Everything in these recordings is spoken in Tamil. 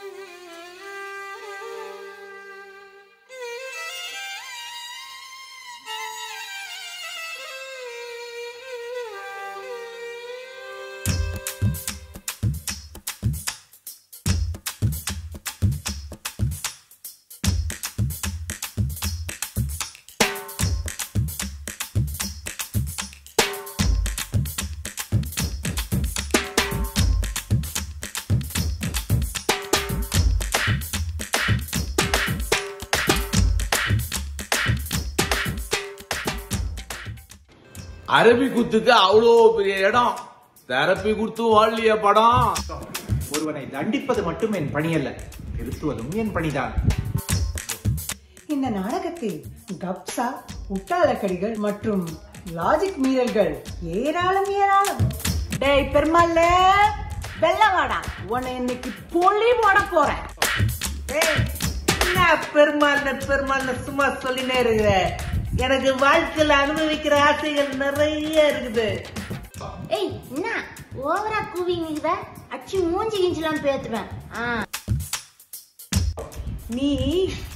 Mm-hmm. அரபி குத்துக்கு அவ்வளோ பெரிய இடம். தெரப்பி கொடுத்து வாழலைய படம். ஒருவனை தண்டிப்பது மட்டும் என் பணியல்ல திருத்துவதும் என் பணிதான். இந்த நாடகத்தில் கப்சா முட்டாளக்கடிகள் மற்றும் லாஜிக் மீறல்கள் ஏராளம் ஏராளம். டேய் பெருமாள்ல வெள்ளவாடா உன்னை இன்னைக்கு பொலி போட போறேன். என்ன பெருமாள் பெருமாள் சும்மா சொல்லினே இருக்கிற? எனக்கு வாழ்க்கையில அனுபவிக்கிற ஆசைகள் நிறைய இருக்குது. ஏய் என்ன? ஓவரா கூவிங்க அச்சு மூஞ்சி கிஞ்சிலாம் பேத்துவேன். நீ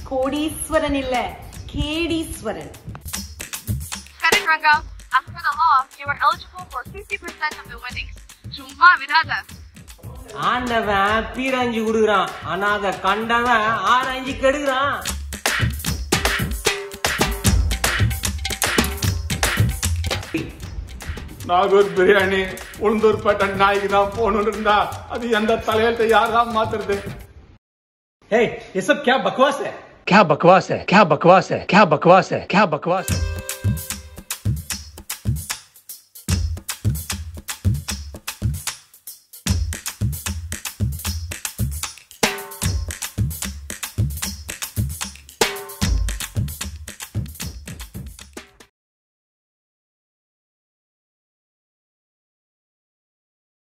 கோடீஸ்வரன் இல்ல கேடீஸ்வரன். Credit Ranga, as per the law, you are eligible for 50% of the winnings. சும்மா விடாத. ஆண்டவன் பீரஞ்சு கொடுக்குறான். ஆனா அத கண்டவன் ஆரஞ்சு கெடுக்குறான். நாகூர் பிரியாணி உளுந்தூர்பேட்டை நாய்க்கு தான் போகணும்னு இருந்தா அது எந்த தலையெழுத்தை யார் தான் மாத்துறது हे ये सब क्या बकवास है क्या बकवास है क्या बकवास है क्या बकवास है क्या बकवास है